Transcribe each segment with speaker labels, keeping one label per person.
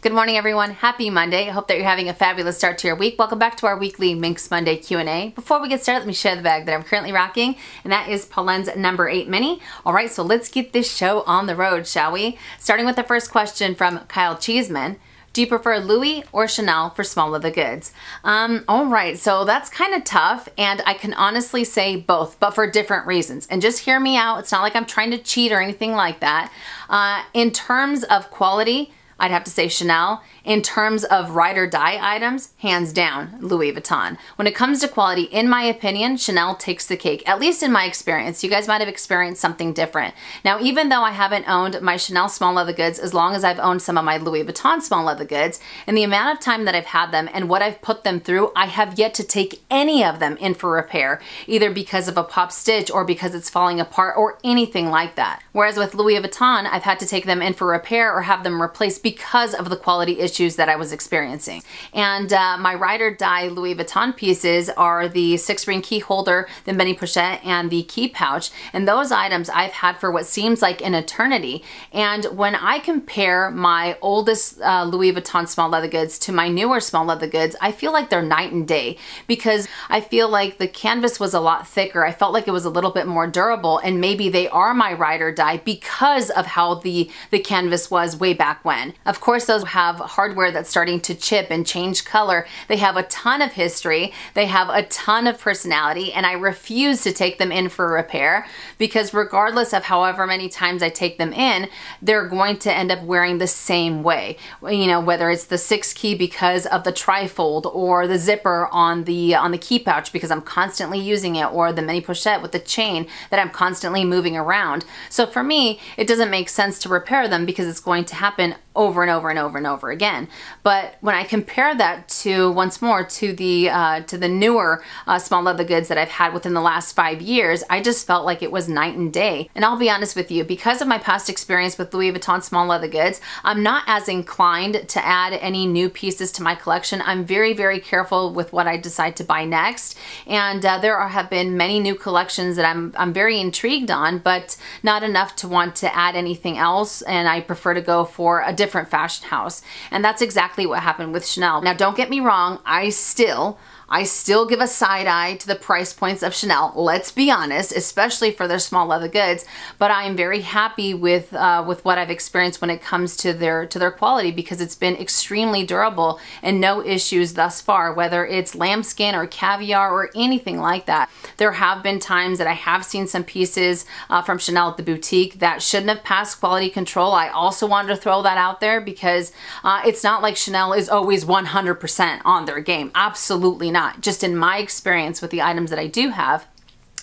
Speaker 1: Good morning, everyone. Happy Monday. I hope that you're having a fabulous start to your week. Welcome back to our weekly Minks Monday Q&A. Before we get started, let me share the bag that I'm currently rocking, and that is Polène's number 8 mini. All right, so let's get this show on the road, shall we? Starting with the first question from Kyle Cheeseman. Do you prefer Louis or Chanel for small leather goods? Um, all right, so that's kind of tough, and I can honestly say both, but for different reasons. And just hear me out. It's not like I'm trying to cheat or anything like that. Uh, in terms of quality, I'd have to say Chanel. In terms of ride or die items, hands down, Louis Vuitton. When it comes to quality, in my opinion, Chanel takes the cake, at least in my experience. You guys might have experienced something different. Now, even though I haven't owned my Chanel small leather goods as long as I've owned some of my Louis Vuitton small leather goods, and the amount of time that I've had them and what I've put them through, I have yet to take any of them in for repair, either because of a pop stitch or because it's falling apart or anything like that. Whereas with Louis Vuitton, I've had to take them in for repair or have them replaced because of the quality issues that I was experiencing. And uh, my ride or die Louis Vuitton pieces are the six ring key holder, the mini pochette, and the key pouch. And those items I've had for what seems like an eternity. And when I compare my oldest uh, Louis Vuitton small leather goods to my newer small leather goods, I feel like they're night and day because I feel like the canvas was a lot thicker. I felt like it was a little bit more durable and maybe they are my ride or die because of how the, the canvas was way back when. Of course, those have hardware that's starting to chip and change color. They have a ton of history. They have a ton of personality and I refuse to take them in for repair because regardless of however many times I take them in, they're going to end up wearing the same way. You know, whether it's the six key because of the trifold or the zipper on the on the key pouch because I'm constantly using it or the mini pochette with the chain that I'm constantly moving around. So for me, it doesn't make sense to repair them because it's going to happen over and over and over and over again. But when I compare that to once more to the uh, to the newer uh, small leather goods that I've had within the last five years, I just felt like it was night and day. And I'll be honest with you, because of my past experience with Louis Vuitton small leather goods, I'm not as inclined to add any new pieces to my collection. I'm very very careful with what I decide to buy next, and uh, there are, have been many new collections that I'm I'm very intrigued on, but not enough to want to add anything else. And I prefer to go for a different different fashion house. And that's exactly what happened with Chanel. Now, don't get me wrong, I still I still give a side eye to the price points of Chanel, let's be honest, especially for their small leather goods, but I am very happy with uh, with what I've experienced when it comes to their to their quality because it's been extremely durable and no issues thus far, whether it's lambskin or caviar or anything like that. There have been times that I have seen some pieces uh, from Chanel at the boutique that shouldn't have passed quality control. I also wanted to throw that out there because uh, it's not like Chanel is always 100% on their game. Absolutely not not. Just in my experience with the items that I do have,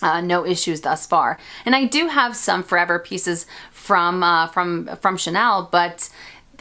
Speaker 1: uh, no issues thus far. And I do have some forever pieces from uh, from from Chanel, but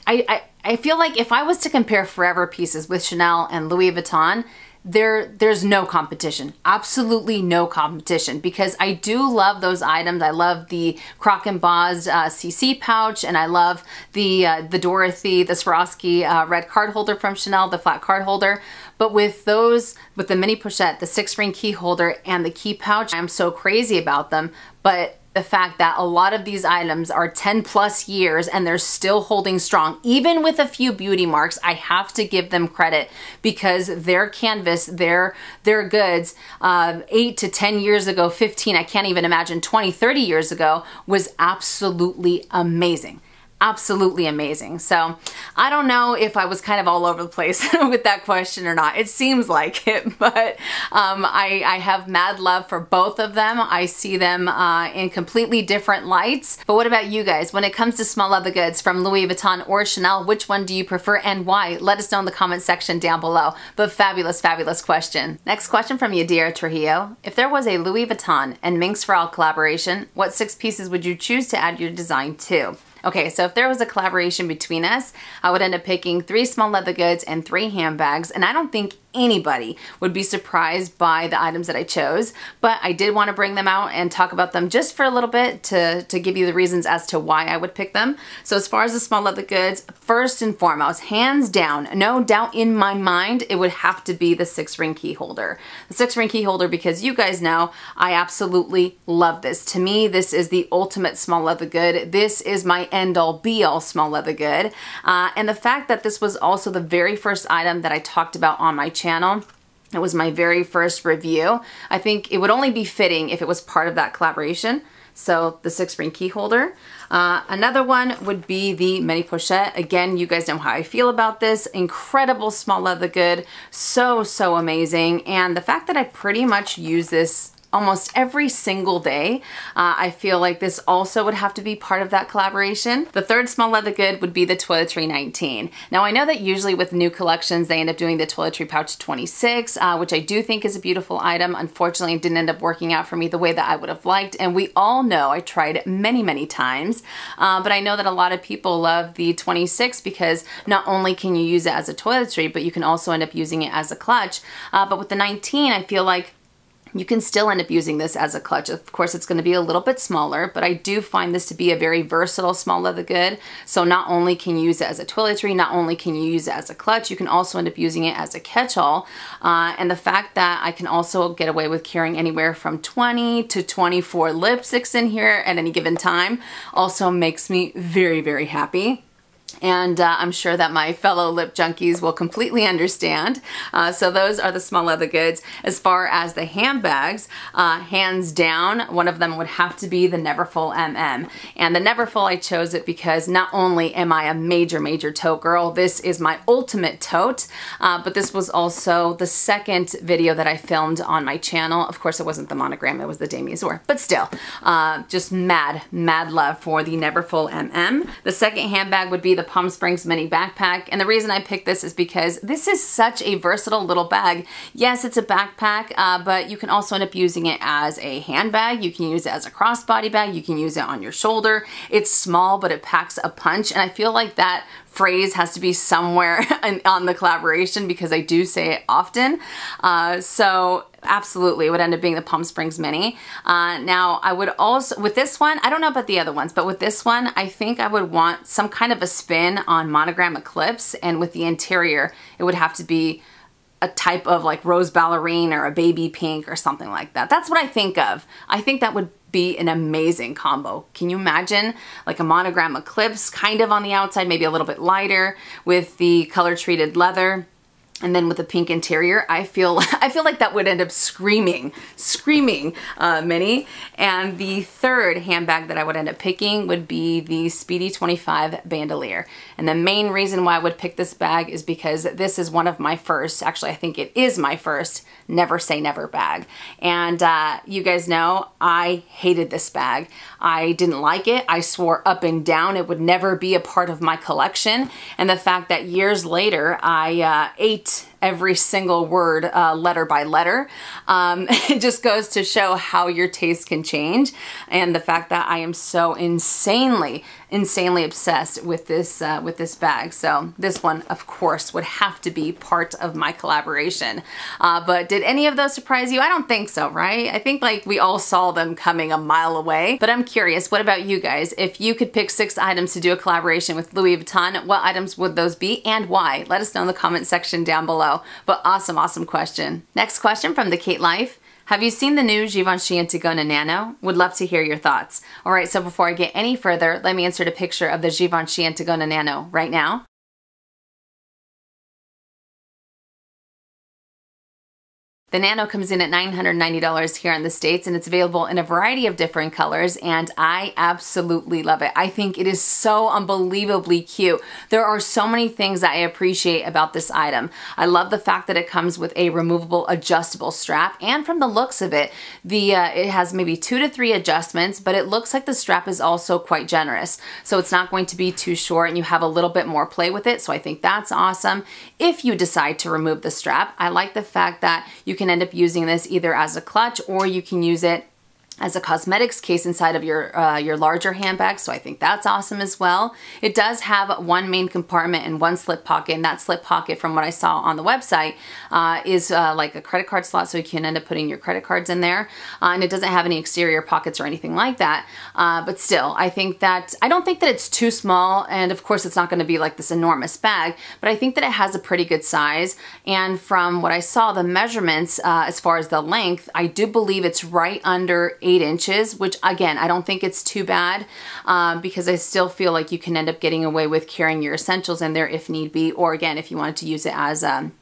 Speaker 1: I, I I feel like if I was to compare forever pieces with Chanel and Louis Vuitton, there there's no competition. Absolutely no competition. Because I do love those items. I love the croc embossed uh, CC pouch and I love the uh, the Dorothy the Swarovski uh, red card holder from Chanel the flat card holder. But with those with the mini pochette the six ring key holder and the key pouch I'm so crazy about them. But the fact that a lot of these items are 10 plus years and they're still holding strong. Even with a few beauty marks, I have to give them credit because their canvas, their, their goods, uh, 8 to 10 years ago, 15, I can't even imagine 20, 30 years ago, was absolutely amazing absolutely amazing. So I don't know if I was kind of all over the place with that question or not. It seems like it, but um, I, I, have mad love for both of them. I see them uh, in completely different lights. But what about you guys? When it comes to small leather goods from Louis Vuitton or Chanel, which one do you prefer and why? Let us know in the comment section down below. But fabulous, fabulous question. Next question from Yadira Trujillo. If there was a Louis Vuitton and Minks4All collaboration, what six pieces would you choose to add your design to? Okay, so if there was a collaboration between us, I would end up picking three small leather goods and three handbags, and I don't think anybody would be surprised by the items that I chose, but I did want to bring them out and talk about them just for a little bit to, to give you the reasons as to why I would pick them. So as far as the small leather goods, first and foremost, hands down, no doubt in my mind, it would have to be the six ring key holder. The six ring key holder because you guys know I absolutely love this. To me, this is the ultimate small leather good. This is my end all be all small leather good. Uh, and the fact that this was also the very first item that I talked about on my channel it was my very first review. I think it would only be fitting if it was part of that collaboration. So the six ring key holder. Uh, another one would be the mini pochette. Again, you guys know how I feel about this. Incredible small leather good. So, so amazing. And the fact that I pretty much use this almost every single day. Uh, I feel like this also would have to be part of that collaboration. The third small leather good would be the Toiletry 19. Now I know that usually with new collections they end up doing the Toiletry Pouch 26, uh, which I do think is a beautiful item. Unfortunately, it didn't end up working out for me the way that I would have liked. And we all know I tried many, many times, uh, but I know that a lot of people love the 26 because not only can you use it as a toiletry, but you can also end up using it as a clutch. Uh, but with the 19, I feel like you can still end up using this as a clutch. Of course, it's going to be a little bit smaller, but I do find this to be a very versatile small leather good. So not only can you use it as a toiletry, not only can you use it as a clutch, you can also end up using it as a catch-all. Uh, and the fact that I can also get away with carrying anywhere from 20 to 24 lipsticks in here at any given time also makes me very, very happy and uh, I'm sure that my fellow lip junkies will completely understand. Uh, so those are the small leather goods. As far as the handbags, uh, hands down, one of them would have to be the Neverfull MM. And the Neverfull, I chose it because not only am I a major, major tote girl, this is my ultimate tote, uh, but this was also the second video that I filmed on my channel. Of course, it wasn't the monogram, it was the Damier Azur, but still, uh, just mad, mad love for the Neverfull MM. The second handbag would be the Palm Springs mini backpack. And the reason I picked this is because this is such a versatile little bag. Yes, it's a backpack, uh, but you can also end up using it as a handbag. You can use it as a crossbody bag. You can use it on your shoulder. It's small, but it packs a punch. And I feel like that phrase has to be somewhere on the collaboration because I do say it often. Uh, so absolutely would end up being the Palm Springs Mini. Uh, now I would also, with this one, I don't know about the other ones, but with this one, I think I would want some kind of a spin on Monogram Eclipse and with the interior, it would have to be a type of like rose ballerine or a baby pink or something like that. That's what I think of. I think that would be an amazing combo. Can you imagine like a monogram eclipse kind of on the outside, maybe a little bit lighter with the color treated leather and then with a pink interior, I feel I feel like that would end up screaming, screaming uh, mini. And the third handbag that I would end up picking would be the Speedy 25 Bandoulière. And the main reason why I would pick this bag is because this is one of my first, actually I think it is my first Never Say Never bag. And uh, you guys know I hated this bag. I didn't like it. I swore up and down it would never be a part of my collection. And the fact that years later I uh, ate eight every single word uh, letter by letter. Um, it just goes to show how your taste can change and the fact that I am so insanely, insanely obsessed with this, uh, with this bag. So this one, of course, would have to be part of my collaboration. Uh, but did any of those surprise you? I don't think so, right? I think like we all saw them coming a mile away. But I'm curious, what about you guys? If you could pick six items to do a collaboration with Louis Vuitton, what items would those be and why? Let us know in the comment section down below. But awesome, awesome question. Next question from the Kate Life. Have you seen the new Givenchy Antigona Nano? Would love to hear your thoughts. All right, so before I get any further, let me insert a picture of the Givenchy Antigona Nano right now. The Nano comes in at $990 here in the States and it's available in a variety of different colors and I absolutely love it. I think it is so unbelievably cute. There are so many things that I appreciate about this item. I love the fact that it comes with a removable adjustable strap and from the looks of it, the uh, it has maybe two to three adjustments but it looks like the strap is also quite generous. So it's not going to be too short and you have a little bit more play with it so I think that's awesome. If you decide to remove the strap, I like the fact that you can can end up using this either as a clutch or you can use it as a cosmetics case inside of your uh, your larger handbag so I think that's awesome as well. It does have one main compartment and one slip pocket and that slip pocket from what I saw on the website uh, is uh, like a credit card slot so you can end up putting your credit cards in there uh, and it doesn't have any exterior pockets or anything like that uh, but still I think that I don't think that it's too small and of course it's not going to be like this enormous bag but I think that it has a pretty good size and from what I saw the measurements uh, as far as the length I do believe it's right under eight inches, which again, I don't think it's too bad um, because I still feel like you can end up getting away with carrying your essentials in there if need be, or again, if you wanted to use it as um,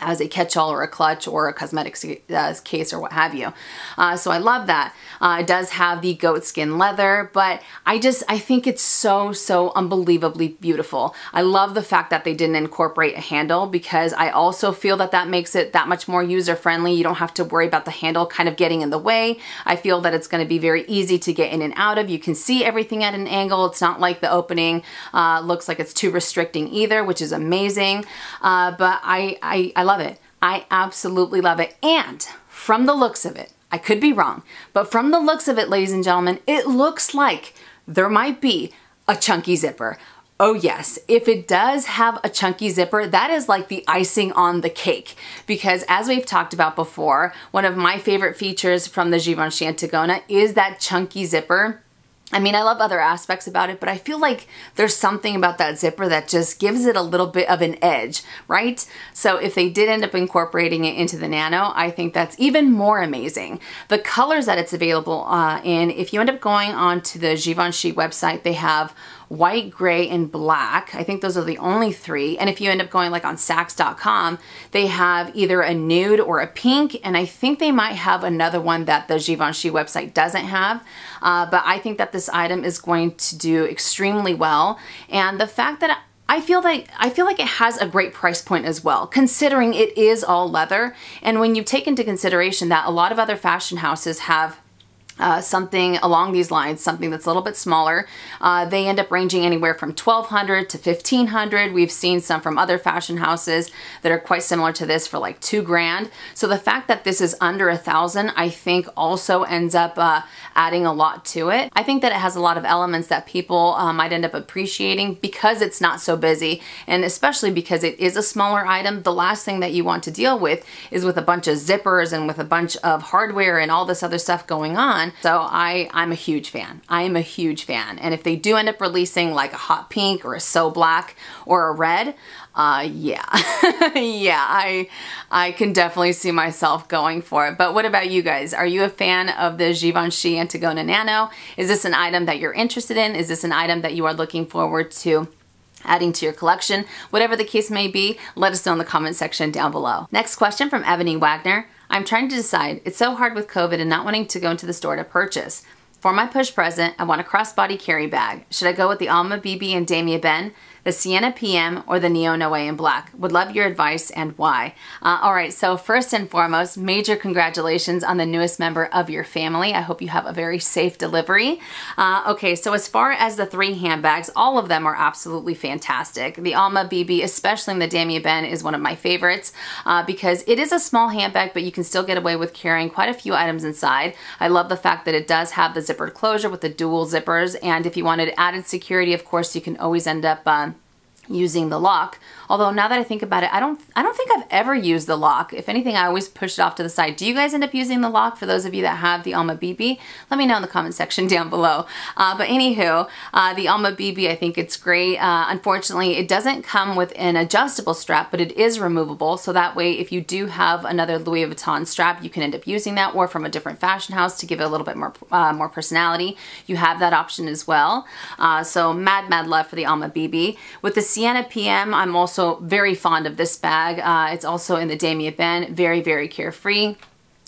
Speaker 1: as a catch-all or a clutch or a cosmetics uh, case or what have you. Uh, so I love that. Uh, it does have the goat skin leather, but I just, I think it's so, so unbelievably beautiful. I love the fact that they didn't incorporate a handle because I also feel that that makes it that much more user-friendly. You don't have to worry about the handle kind of getting in the way. I feel that it's gonna be very easy to get in and out of. You can see everything at an angle. It's not like the opening uh, looks like it's too restricting either, which is amazing. Uh, but I, I, I love it. I absolutely love it. And from the looks of it, I could be wrong, but from the looks of it, ladies and gentlemen, it looks like there might be a chunky zipper. Oh yes, if it does have a chunky zipper, that is like the icing on the cake. Because as we've talked about before, one of my favorite features from the Givenchy Antigona is that chunky zipper I mean, I love other aspects about it, but I feel like there's something about that zipper that just gives it a little bit of an edge, right? So if they did end up incorporating it into the Nano, I think that's even more amazing. The colors that it's available uh, in, if you end up going onto the Givenchy website, they have white, gray, and black. I think those are the only three. And if you end up going like on Saks.com, they have either a nude or a pink, and I think they might have another one that the Givenchy website doesn't have. Uh, but I think that this item is going to do extremely well. And the fact that I feel like I feel like it has a great price point as well, considering it is all leather. And when you take into consideration that a lot of other fashion houses have uh, something along these lines, something that's a little bit smaller. Uh, they end up ranging anywhere from 1200 to 1500. We've seen some from other fashion houses that are quite similar to this for like two grand. So the fact that this is under a thousand, I think also ends up uh, adding a lot to it. I think that it has a lot of elements that people uh, might end up appreciating because it's not so busy and especially because it is a smaller item. The last thing that you want to deal with is with a bunch of zippers and with a bunch of hardware and all this other stuff going on so I, I'm a huge fan. I am a huge fan. And if they do end up releasing like a hot pink or a so black or a red, uh, yeah, yeah, I, I can definitely see myself going for it. But what about you guys? Are you a fan of the Givenchy Antigona Nano? Is this an item that you're interested in? Is this an item that you are looking forward to? Adding to your collection. Whatever the case may be, let us know in the comment section down below. Next question from Ebony Wagner. I'm trying to decide. It's so hard with COVID and not wanting to go into the store to purchase. For my push present, I want a crossbody carry bag. Should I go with the Alma BB and Damier Ebene? The Siena PM, or the Neo Noe in black. Would love your advice and why. Uh, all right, so first and foremost, major congratulations on the newest member of your family. I hope you have a very safe delivery. Uh, okay, so as far as the three handbags, all of them are absolutely fantastic. The Alma BB, especially in the Damier Ebene, is one of my favorites uh, because it is a small handbag, but you can still get away with carrying quite a few items inside. I love the fact that it does have the zippered closure with the dual zippers, and if you wanted added security, of course, you can always end up uh, using the lock. Although now that I think about it, I don't I don't think I've ever used the lock. If anything, I always push it off to the side. Do you guys end up using the lock for those of you that have the Alma BB? Let me know in the comment section down below. Uh, but anywho, uh, the Alma BB, I think it's great. Uh, unfortunately, it doesn't come with an adjustable strap, but it is removable. So that way, if you do have another Louis Vuitton strap, you can end up using that or from a different fashion house to give it a little bit more, uh, more personality. You have that option as well. Uh, so mad, mad love for the Alma BB. With the Siena PM, I'm also very fond of this bag. Uh, it's also in the Damier Ebene, very, very carefree.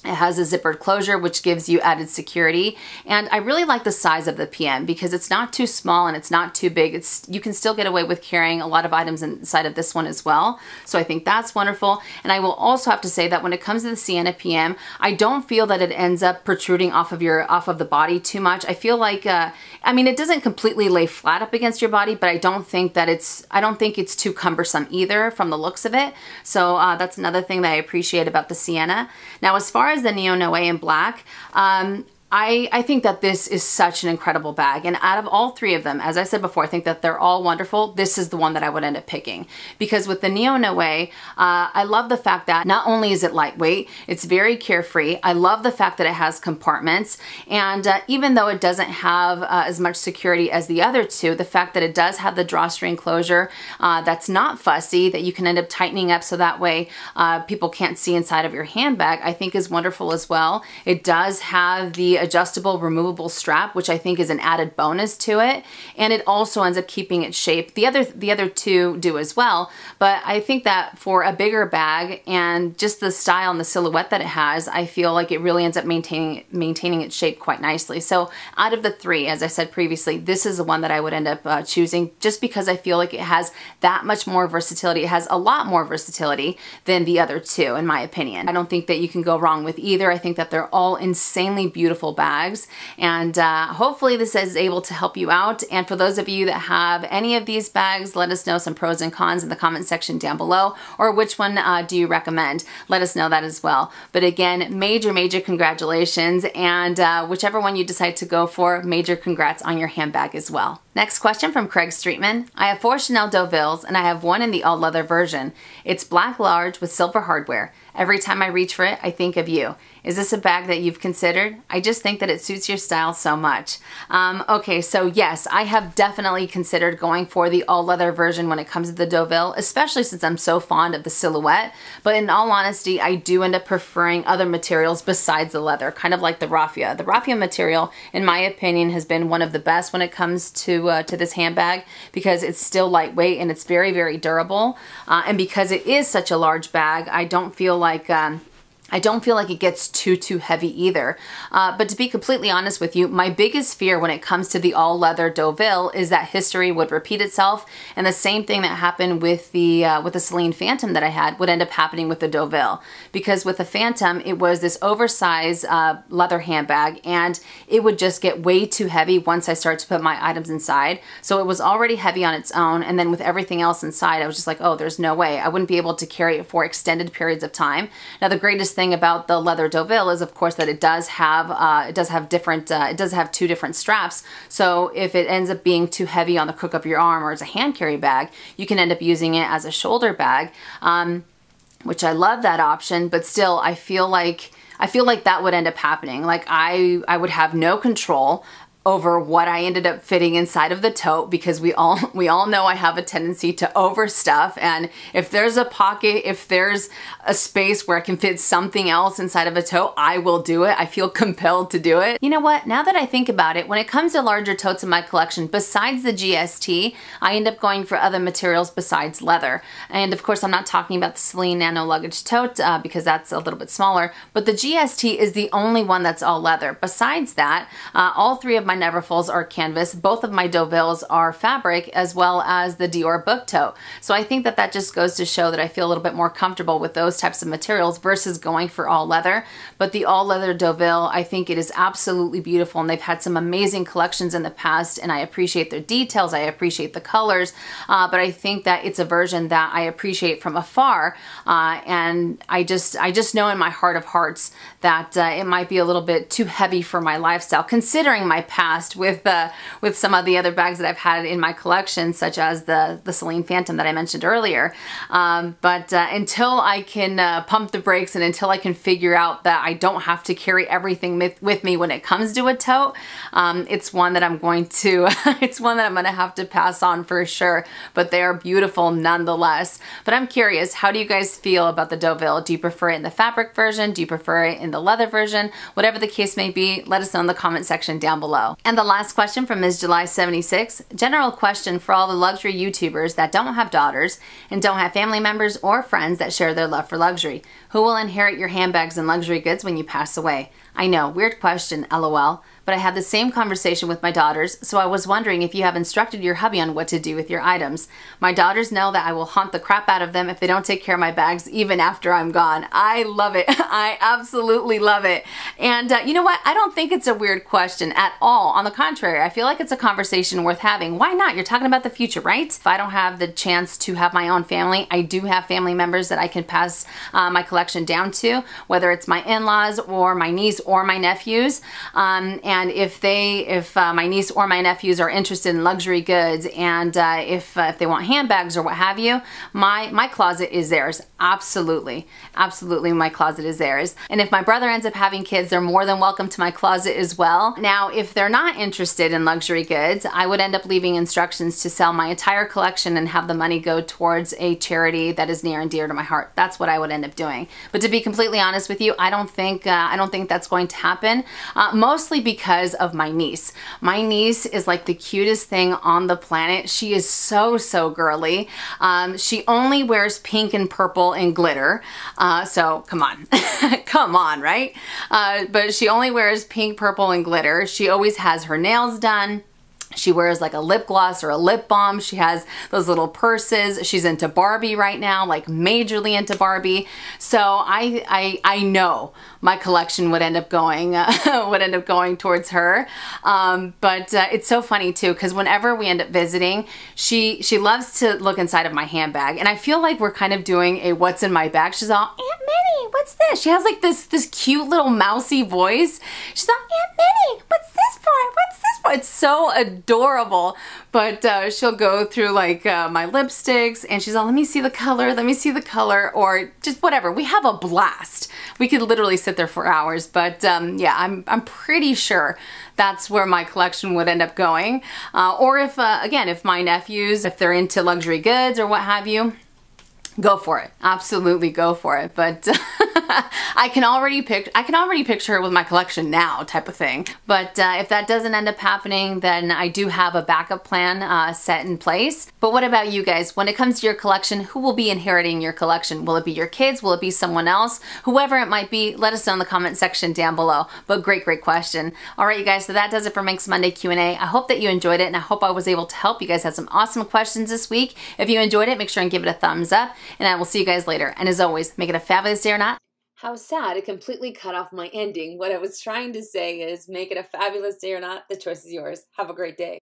Speaker 1: It has a zippered closure, which gives you added security. And I really like the size of the PM because it's not too small and it's not too big. It's You can still get away with carrying a lot of items inside of this one as well. So I think that's wonderful. And I will also have to say that when it comes to the Siena PM, I don't feel that it ends up protruding off of your off of the body too much. I feel like, uh, I mean, it doesn't completely lay flat up against your body, but I don't think that it's, I don't think it's too cumbersome either from the looks of it. So uh, that's another thing that I appreciate about the Siena. Now, as far as the Neo Noe in black, um, I, I think that this is such an incredible bag. And out of all three of them, as I said before, I think that they're all wonderful. This is the one that I would end up picking. Because with the Neo Noe, uh, I love the fact that not only is it lightweight, it's very carefree. I love the fact that it has compartments. And uh, even though it doesn't have uh, as much security as the other two, the fact that it does have the drawstring closure uh, that's not fussy, that you can end up tightening up so that way uh, people can't see inside of your handbag, I think is wonderful as well. It does have the adjustable removable strap, which I think is an added bonus to it. And it also ends up keeping its shape. The other, the other two do as well, but I think that for a bigger bag and just the style and the silhouette that it has, I feel like it really ends up maintaining, maintaining its shape quite nicely. So out of the three, as I said previously, this is the one that I would end up uh, choosing just because I feel like it has that much more versatility. It has a lot more versatility than the other two, in my opinion. I don't think that you can go wrong with either. I think that they're all insanely beautiful bags. And uh, hopefully this is able to help you out. And for those of you that have any of these bags, let us know some pros and cons in the comment section down below, or which one uh, do you recommend? Let us know that as well. But again, major, major congratulations. And uh, whichever one you decide to go for, major congrats on your handbag as well. Next question from Craig Streetman. I have four Chanel Deauvilles and I have one in the all leather version. It's black large with silver hardware. Every time I reach for it, I think of you. Is this a bag that you've considered? I just think that it suits your style so much. Um, okay, so yes, I have definitely considered going for the all leather version when it comes to the Deauville, especially since I'm so fond of the silhouette. But in all honesty, I do end up preferring other materials besides the leather, kind of like the raffia. The raffia material, in my opinion, has been one of the best when it comes to, uh, to this handbag because it's still lightweight and it's very, very durable. Uh, and because it is such a large bag, I don't feel like um, I don't feel like it gets too, too heavy either. Uh, but to be completely honest with you, my biggest fear when it comes to the all leather Deauville is that history would repeat itself. And the same thing that happened with the, uh, with the Celine Phantom that I had would end up happening with the Deauville. Because with the Phantom, it was this oversized uh, leather handbag and it would just get way too heavy once I started to put my items inside. So it was already heavy on its own. And then with everything else inside, I was just like, oh, there's no way. I wouldn't be able to carry it for extended periods of time. Now, the greatest thing about the leather Deauville is of course that it does have uh, it does have different uh, it does have two different straps so if it ends up being too heavy on the crook of your arm or as a hand carry bag you can end up using it as a shoulder bag um, which I love that option but still I feel like I feel like that would end up happening. Like I, I would have no control over what I ended up fitting inside of the tote because we all we all know I have a tendency to overstuff. And if there's a pocket if there's a space where I can fit something else inside of a tote I will do it. I feel compelled to do it. You know what? Now that I think about it when it comes to larger totes in my collection besides the GST I end up going for other materials besides leather. And of course I'm not talking about the Celine Nano luggage tote uh, because that's a little bit smaller but the GST is the only one that's all leather. Besides that uh, all three of Neverfulls are canvas. Both of my Deauvilles are fabric as well as the Dior book tote. So I think that that just goes to show that I feel a little bit more comfortable with those types of materials versus going for all leather. But the all leather Deauville, I think it is absolutely beautiful and they've had some amazing collections in the past and I appreciate their details. I appreciate the colors, uh, but I think that it's a version that I appreciate from afar. Uh, and I just, I just know in my heart of hearts that uh, it might be a little bit too heavy for my lifestyle considering my past past with uh, with some of the other bags that I've had in my collection, such as the, the Celine Phantom that I mentioned earlier. Um, but uh, until I can uh, pump the brakes and until I can figure out that I don't have to carry everything with, me when it comes to a tote, um, it's one that I'm going to, it's one that I'm going to have to pass on for sure. But they are beautiful nonetheless. But I'm curious, how do you guys feel about the Deauville? Do you prefer it in the fabric version? Do you prefer it in the leather version? Whatever the case may be, let us know in the comment section down below. And the last question from Ms. July 76, general question for all the luxury YouTubers that don't have daughters and don't have family members or friends that share their love for luxury. Who will inherit your handbags and luxury goods when you pass away? I know, weird question, lol, but I had the same conversation with my daughters, so I was wondering if you have instructed your hubby on what to do with your items. My daughters know that I will haunt the crap out of them if they don't take care of my bags even after I'm gone. I love it. I absolutely love it. And uh, you know what? I don't think it's a weird question at all. On the contrary, I feel like it's a conversation worth having. Why not? You're talking about the future, right? If I don't have the chance to have my own family, I do have family members that I can pass uh, my collection down to, whether it's my in-laws or my niece or my nephews. Um, and if they, if uh, my niece or my nephews are interested in luxury goods and uh, if, uh, if they want handbags or what have you, my, my closet is theirs. Absolutely. Absolutely my closet is theirs. And if my brother ends up having kids, they're more than welcome to my closet as well. Now, if they're not interested in luxury goods, I would end up leaving instructions to sell my entire collection and have the money go towards a charity that is near and dear to my heart. That's what I would end up doing. But to be completely honest with you, I don't think uh, I don't think that's going to happen. Uh, mostly because of my niece. My niece is like the cutest thing on the planet. She is so so girly. Um, she only wears pink and purple and glitter. Uh, so come on, come on, right? Uh, but she only wears pink, purple, and glitter. She always has her nails done. She wears like a lip gloss or a lip balm. She has those little purses. She's into Barbie right now, like majorly into Barbie. So I I, I know my collection would end up going uh, would end up going towards her. Um, but uh, it's so funny too because whenever we end up visiting, she she loves to look inside of my handbag, and I feel like we're kind of doing a what's in my bag. She's all Aunt Minnie, what's this? She has like this this cute little mousy voice. She's all Aunt Minnie, what's this for? What's this? It's so adorable. But uh, she'll go through like uh, my lipsticks and she's all, let me see the color, let me see the color, or just whatever. We have a blast. We could literally sit there for hours. But um, yeah, I'm, I'm pretty sure that's where my collection would end up going. Uh, or if, uh, again, if my nephews, if they're into luxury goods or what have you, go for it. Absolutely go for it. But I can already pick I can already picture it with my collection now type of thing. But uh, if that doesn't end up happening, then I do have a backup plan uh, set in place. But what about you guys? When it comes to your collection, who will be inheriting your collection? Will it be your kids? Will it be someone else? Whoever it might be, let us know in the comment section down below. But great, great question. All right, you guys, so that does it for Minks Monday Q&A. I hope that you enjoyed it and I hope I was able to help. You guys had some awesome questions this week. If you enjoyed it, make sure and give it a thumbs up and I will see you guys later. And as always, make it a fabulous day or not. How sad it completely cut off my ending. What I was trying to say is make it a fabulous day or not. The choice is yours. Have a great day.